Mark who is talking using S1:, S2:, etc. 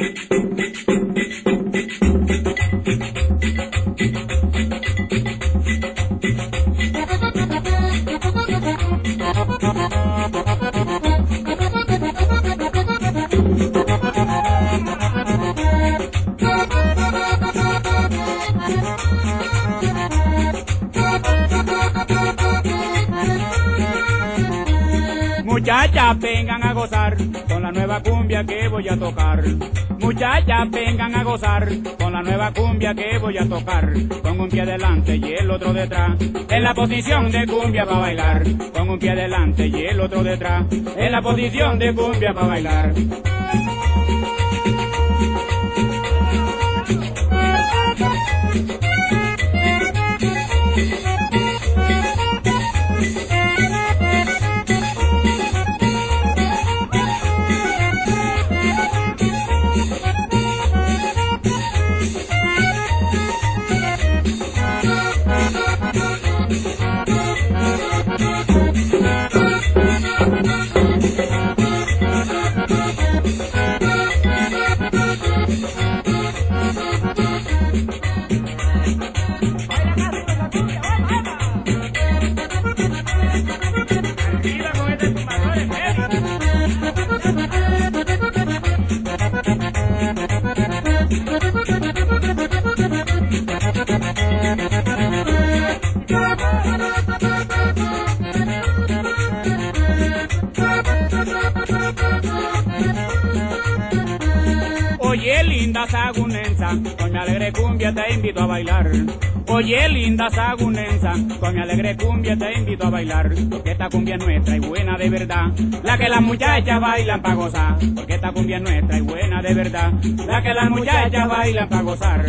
S1: Thank you. Muchachas, vengan a gozar con la nueva cumbia que voy a tocar. Muchachas, vengan a gozar con la nueva cumbia que voy a tocar. Con un pie adelante y el otro detrás. En la posición de cumbia para bailar. Con un pie adelante y el otro detrás. En la posición de cumbia para bailar. Oye, linda sagunensa, con mi alegre cumbia te invito a bailar. Oye, linda sagunensa, con mi alegre cumbia te invito a bailar. Porque esta cumbia es nuestra y buena de verdad. La que las muchachas bailan para gozar. Porque esta cumbia es nuestra y buena de verdad. La que las muchachas bailan para gozar.